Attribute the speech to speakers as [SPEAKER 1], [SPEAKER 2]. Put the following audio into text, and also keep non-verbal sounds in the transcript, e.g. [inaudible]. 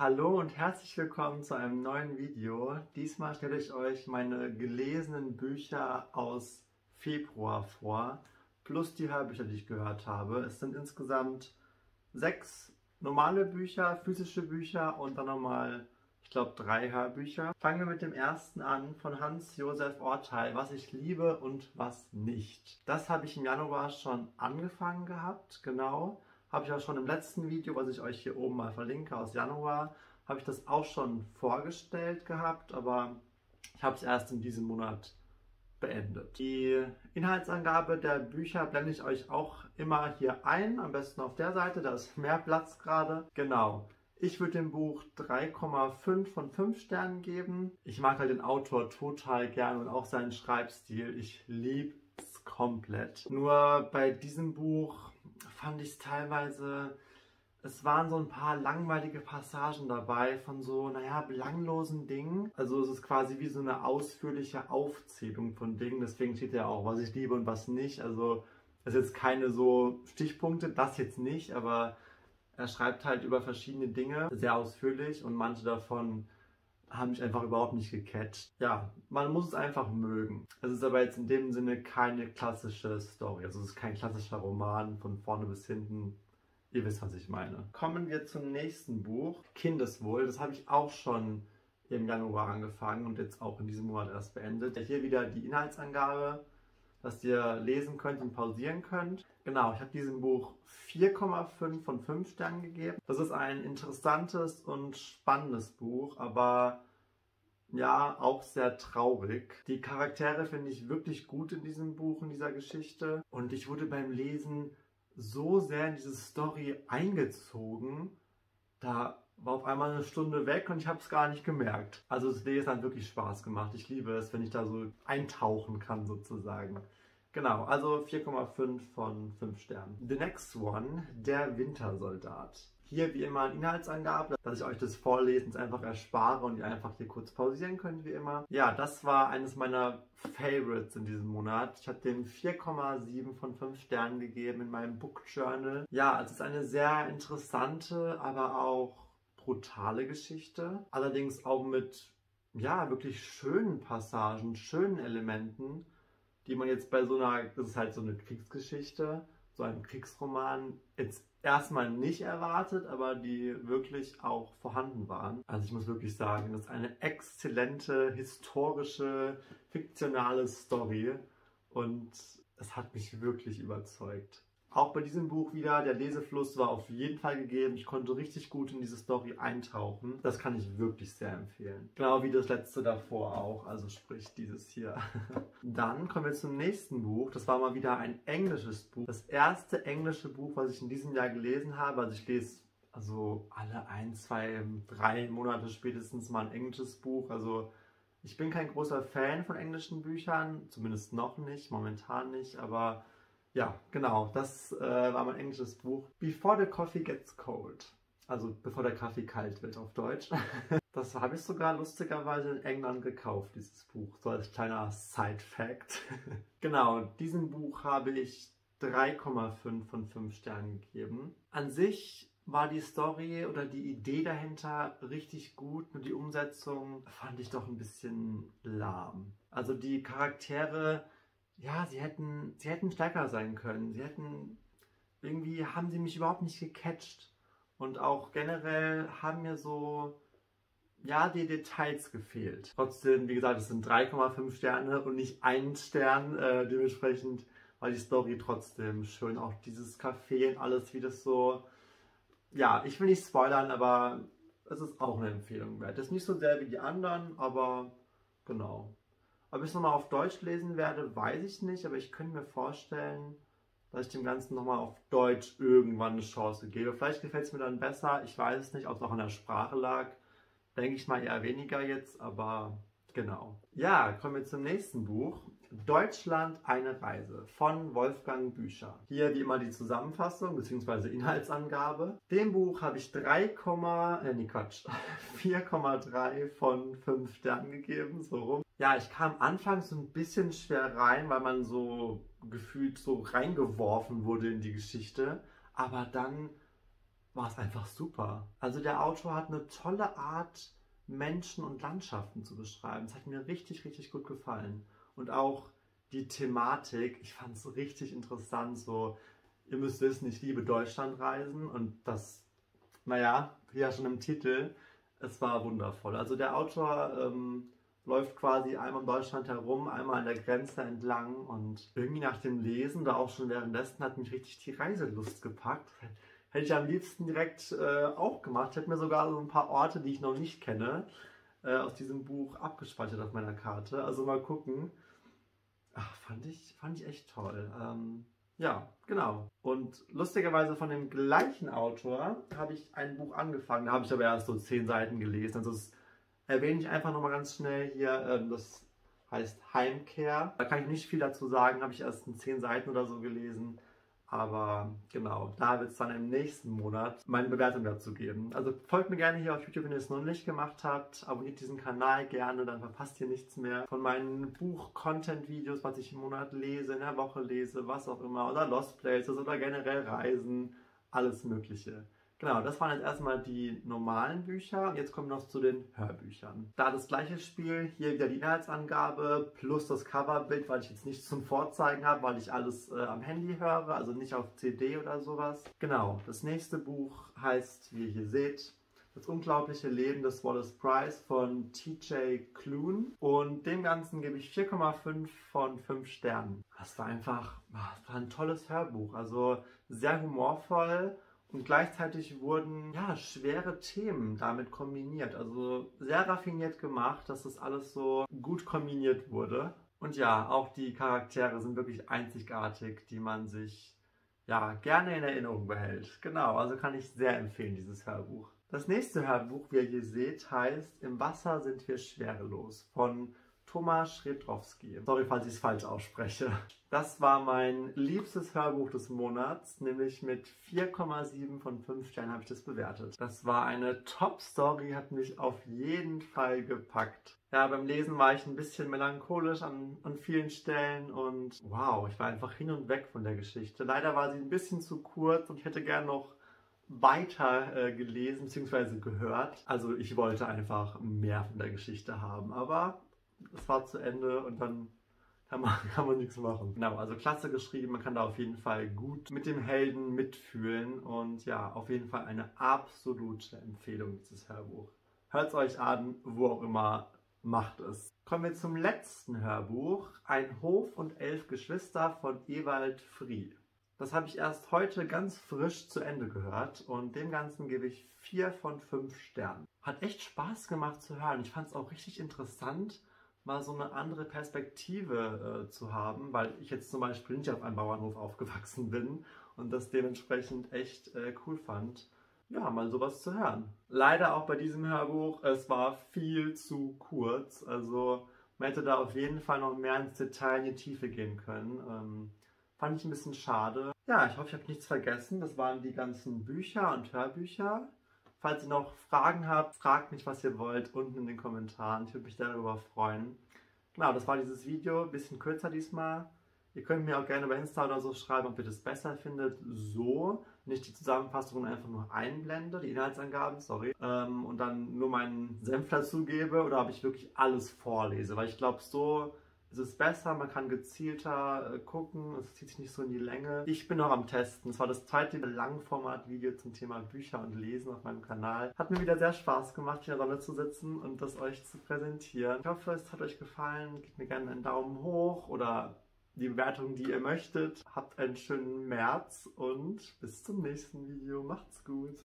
[SPEAKER 1] Hallo und herzlich willkommen zu einem neuen Video. Diesmal stelle ich euch meine gelesenen Bücher aus Februar vor, plus die Hörbücher, die ich gehört habe. Es sind insgesamt sechs normale Bücher, physische Bücher und dann nochmal, ich glaube, drei Hörbücher. Fangen wir mit dem ersten an von Hans-Josef Orteil, was ich liebe und was nicht. Das habe ich im Januar schon angefangen gehabt, genau. Habe ich auch schon im letzten Video, was ich euch hier oben mal verlinke, aus Januar, habe ich das auch schon vorgestellt gehabt, aber ich habe es erst in diesem Monat beendet. Die Inhaltsangabe der Bücher blende ich euch auch immer hier ein, am besten auf der Seite, da ist mehr Platz gerade. Genau. Ich würde dem Buch 3,5 von 5 Sternen geben. Ich mag halt den Autor total gern und auch seinen Schreibstil. Ich liebe komplett. Nur bei diesem Buch fand ich es teilweise, es waren so ein paar langweilige Passagen dabei von so, naja, belanglosen Dingen. Also es ist quasi wie so eine ausführliche Aufzählung von Dingen. Deswegen steht ja auch, was ich liebe und was nicht. Also es ist jetzt keine so Stichpunkte, das jetzt nicht, aber er schreibt halt über verschiedene Dinge sehr ausführlich und manche davon haben mich einfach überhaupt nicht gecatcht. Ja, man muss es einfach mögen. Es ist aber jetzt in dem Sinne keine klassische Story. Also es ist kein klassischer Roman von vorne bis hinten. Ihr wisst, was ich meine. Kommen wir zum nächsten Buch. Kindeswohl. Das habe ich auch schon im Januar angefangen und jetzt auch in diesem Monat erst beendet. Hier wieder die Inhaltsangabe, dass ihr lesen könnt und pausieren könnt. Genau, ich habe diesem Buch 4,5 von 5 Sternen gegeben. Das ist ein interessantes und spannendes Buch, aber ja, auch sehr traurig. Die Charaktere finde ich wirklich gut in diesem Buch, in dieser Geschichte. Und ich wurde beim Lesen so sehr in diese Story eingezogen, da war auf einmal eine Stunde weg und ich habe es gar nicht gemerkt. Also das Lesen hat wirklich Spaß gemacht. Ich liebe es, wenn ich da so eintauchen kann sozusagen. Genau, also 4,5 von 5 Sternen. The next one, der Wintersoldat. Hier wie immer eine Inhaltsangabe, dass ich euch das Vorlesens einfach erspare und ihr einfach hier kurz pausieren könnt wie immer. Ja, das war eines meiner Favorites in diesem Monat. Ich habe dem 4,7 von 5 Sternen gegeben in meinem Book Journal. Ja, es ist eine sehr interessante, aber auch brutale Geschichte. Allerdings auch mit, ja, wirklich schönen Passagen, schönen Elementen die man jetzt bei so einer, das ist halt so eine Kriegsgeschichte, so einem Kriegsroman, jetzt erstmal nicht erwartet, aber die wirklich auch vorhanden waren. Also ich muss wirklich sagen, das ist eine exzellente, historische, fiktionale Story und es hat mich wirklich überzeugt. Auch bei diesem Buch wieder, der Lesefluss war auf jeden Fall gegeben. Ich konnte richtig gut in diese Story eintauchen. Das kann ich wirklich sehr empfehlen. Genau wie das letzte davor auch, also sprich dieses hier. [laughs] Dann kommen wir zum nächsten Buch. Das war mal wieder ein englisches Buch. Das erste englische Buch, was ich in diesem Jahr gelesen habe. Also ich lese also alle ein, zwei, drei Monate spätestens mal ein englisches Buch. Also ich bin kein großer Fan von englischen Büchern, zumindest noch nicht, momentan nicht, aber ja, genau. Das äh, war mein englisches Buch. Before the Coffee Gets Cold. Also bevor der Kaffee kalt wird auf Deutsch. [laughs] Das habe ich sogar lustigerweise in England gekauft, dieses Buch. So als kleiner Side-Fact. [laughs] genau, diesem Buch habe ich 3,5 von 5 Sternen gegeben. An sich war die Story oder die Idee dahinter richtig gut, nur die Umsetzung fand ich doch ein bisschen lahm. Also die Charaktere ja, sie hätten, sie hätten stärker sein können. Sie hätten, irgendwie haben sie mich überhaupt nicht gecatcht. Und auch generell haben mir so, ja, die Details gefehlt. Trotzdem, wie gesagt, es sind 3,5 Sterne und nicht ein Stern. Äh, dementsprechend war die Story trotzdem schön. Auch dieses Café und alles, wie das so, ja, ich will nicht spoilern, aber es ist auch eine Empfehlung wert. Das ist nicht so sehr wie die anderen, aber genau. Ob ich es nochmal auf Deutsch lesen werde, weiß ich nicht, aber ich könnte mir vorstellen, dass ich dem Ganzen nochmal auf Deutsch irgendwann eine Chance gebe. Vielleicht gefällt es mir dann besser, ich weiß es nicht, ob es auch an der Sprache lag. Denke ich mal eher weniger jetzt, aber genau. Ja, kommen wir zum nächsten Buch. Deutschland eine Reise von Wolfgang Bücher. Hier wie immer die Zusammenfassung bzw. Inhaltsangabe. Dem Buch habe ich 3, äh, nee Quatsch, [laughs] 4,3 von 5 Sternen gegeben, so rum. Ja, ich kam anfangs so ein bisschen schwer rein, weil man so gefühlt so reingeworfen wurde in die Geschichte. Aber dann war es einfach super. Also der Autor hat eine tolle Art, Menschen und Landschaften zu beschreiben. Es hat mir richtig, richtig gut gefallen. Und auch die Thematik, ich fand es richtig interessant. So, ihr müsst wissen, ich liebe Deutschlandreisen und das, naja, wie ja schon im Titel, es war wundervoll. Also der Autor ähm, läuft quasi einmal in Deutschland herum, einmal an der Grenze entlang und irgendwie nach dem Lesen oder auch schon währenddessen hat mich richtig die Reiselust gepackt. Hätte ich am liebsten direkt äh, auch gemacht. Hätte mir sogar so ein paar Orte, die ich noch nicht kenne, äh, aus diesem Buch abgespeichert auf meiner Karte. Also mal gucken. Ach, fand ich, fand ich echt toll. Ähm, ja, genau. Und lustigerweise von dem gleichen Autor habe ich ein Buch angefangen. Da habe ich aber erst so zehn Seiten gelesen. Also das erwähne ich einfach nochmal ganz schnell hier. Ähm, das heißt Heimkehr. Da kann ich nicht viel dazu sagen. Habe ich erst in zehn Seiten oder so gelesen. Aber genau, da wird es dann im nächsten Monat meine Bewertung dazu geben. Also folgt mir gerne hier auf YouTube, wenn ihr es noch nicht gemacht habt. Abonniert diesen Kanal gerne, dann verpasst ihr nichts mehr von meinen Buch-Content-Videos, was ich im Monat lese, in der Woche lese, was auch immer. Oder Lost Places oder generell Reisen, alles Mögliche. Genau, das waren jetzt erstmal die normalen Bücher. Jetzt kommen wir noch zu den Hörbüchern. Da das gleiche Spiel, hier wieder die Inhaltsangabe plus das Coverbild, weil ich jetzt nichts zum Vorzeigen habe, weil ich alles äh, am Handy höre, also nicht auf CD oder sowas. Genau, das nächste Buch heißt, wie ihr hier seht, das unglaubliche Leben des Wallace Price von TJ Klune. Und dem Ganzen gebe ich 4,5 von 5 Sternen. Das war einfach das war ein tolles Hörbuch. Also sehr humorvoll und gleichzeitig wurden ja, schwere Themen damit kombiniert. Also sehr raffiniert gemacht, dass das alles so gut kombiniert wurde. Und ja, auch die Charaktere sind wirklich einzigartig, die man sich ja gerne in Erinnerung behält. Genau, also kann ich sehr empfehlen, dieses Hörbuch. Das nächste Hörbuch, wie ihr hier seht, heißt Im Wasser sind wir schwerelos von Thomas Schredrowski. Sorry, falls ich es falsch ausspreche. Das war mein liebstes Hörbuch des Monats, nämlich mit 4,7 von 5 Sternen habe ich das bewertet. Das war eine Top-Story, hat mich auf jeden Fall gepackt. Ja, beim Lesen war ich ein bisschen melancholisch an, an vielen Stellen und wow, ich war einfach hin und weg von der Geschichte. Leider war sie ein bisschen zu kurz und ich hätte gern noch weiter äh, gelesen bzw. gehört. Also ich wollte einfach mehr von der Geschichte haben, aber es war zu Ende und dann kann man, [laughs] kann man nichts machen. Genau, also klasse geschrieben, man kann da auf jeden Fall gut mit dem Helden mitfühlen und ja, auf jeden Fall eine absolute Empfehlung, dieses Hörbuch. Hört es euch an, wo auch immer, macht es. Kommen wir zum letzten Hörbuch, Ein Hof und elf Geschwister von Ewald Frie. Das habe ich erst heute ganz frisch zu Ende gehört und dem Ganzen gebe ich 4 von 5 Sternen. Hat echt Spaß gemacht zu hören. Ich fand es auch richtig interessant mal so eine andere Perspektive äh, zu haben, weil ich jetzt zum Beispiel nicht auf einem Bauernhof aufgewachsen bin und das dementsprechend echt äh, cool fand, ja, mal sowas zu hören. Leider auch bei diesem Hörbuch, es war viel zu kurz, also man hätte da auf jeden Fall noch mehr ins Detail in die Tiefe gehen können. Ähm, fand ich ein bisschen schade. Ja, ich hoffe, ich habe nichts vergessen. Das waren die ganzen Bücher und Hörbücher. Falls ihr noch Fragen habt, fragt mich, was ihr wollt, unten in den Kommentaren. Ich würde mich darüber freuen. Genau, das war dieses Video. Bisschen kürzer diesmal. Ihr könnt mir auch gerne bei Insta oder so schreiben, ob ihr das besser findet. So, ich die Zusammenfassung einfach nur einblende, die Inhaltsangaben, sorry, ähm, und dann nur meinen Senf dazugebe oder ob ich wirklich alles vorlese. Weil ich glaube, so es ist besser, man kann gezielter äh, gucken, es zieht sich nicht so in die Länge. Ich bin noch am Testen. Es war das zweite Langformat-Video zum Thema Bücher und Lesen auf meinem Kanal. Hat mir wieder sehr Spaß gemacht, hier in der Sonne zu sitzen und das euch zu präsentieren. Ich hoffe, es hat euch gefallen. Gebt mir gerne einen Daumen hoch oder die Bewertung, die ihr möchtet. Habt einen schönen März und bis zum nächsten Video. Macht's gut.